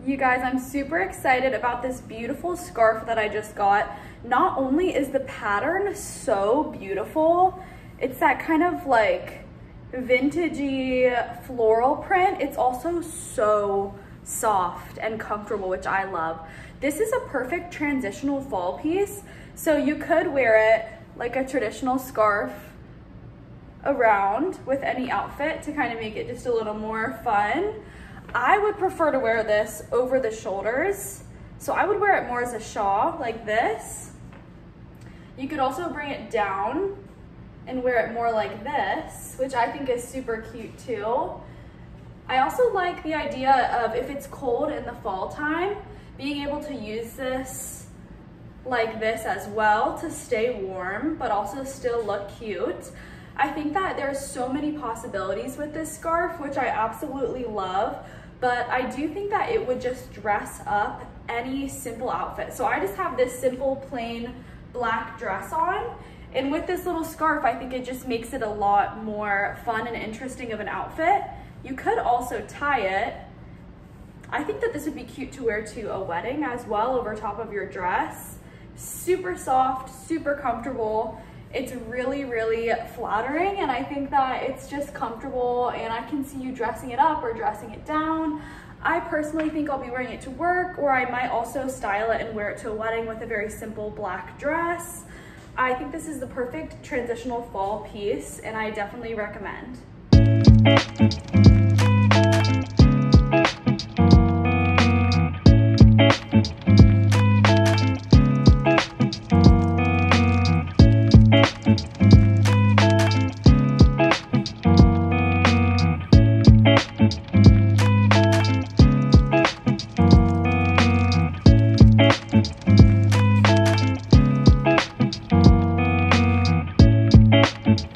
You guys, I'm super excited about this beautiful scarf that I just got. Not only is the pattern so beautiful, it's that kind of like vintagey floral print. It's also so soft and comfortable, which I love. This is a perfect transitional fall piece. So you could wear it like a traditional scarf around with any outfit to kind of make it just a little more fun. I would prefer to wear this over the shoulders. So I would wear it more as a shawl like this. You could also bring it down and wear it more like this, which I think is super cute too. I also like the idea of if it's cold in the fall time, being able to use this like this as well to stay warm, but also still look cute. I think that there's so many possibilities with this scarf, which I absolutely love, but I do think that it would just dress up any simple outfit. So I just have this simple plain black dress on, and with this little scarf, I think it just makes it a lot more fun and interesting of an outfit. You could also tie it. I think that this would be cute to wear to a wedding as well over top of your dress. Super soft, super comfortable. It's really, really flattering and I think that it's just comfortable and I can see you dressing it up or dressing it down. I personally think I'll be wearing it to work or I might also style it and wear it to a wedding with a very simple black dress. I think this is the perfect transitional fall piece and I definitely recommend. Thank